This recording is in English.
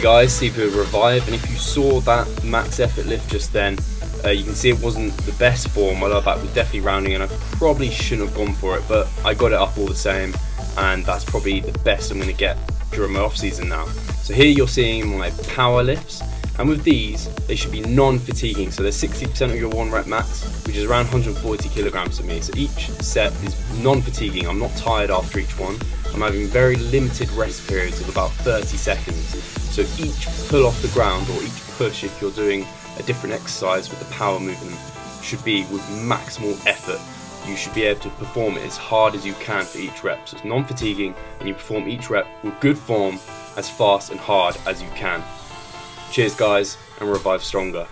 guys, see the revive, and if you saw that max effort lift just then, uh, you can see it wasn't the best form. My lower back was definitely rounding, and I probably shouldn't have gone for it, but I got it up all the same, and that's probably the best I'm going to get during my off season now. So here you're seeing my power lifts, and with these, they should be non-fatiguing. So they're 60% of your one rep max, which is around 140 kilograms for me. So each set is non-fatiguing. I'm not tired after each one. I'm having very limited rest periods of about 30 seconds. So each pull off the ground or each push, if you're doing a different exercise with the power movement, should be with maximal effort. You should be able to perform it as hard as you can for each rep. So it's non-fatiguing and you perform each rep with good form as fast and hard as you can. Cheers guys and revive stronger.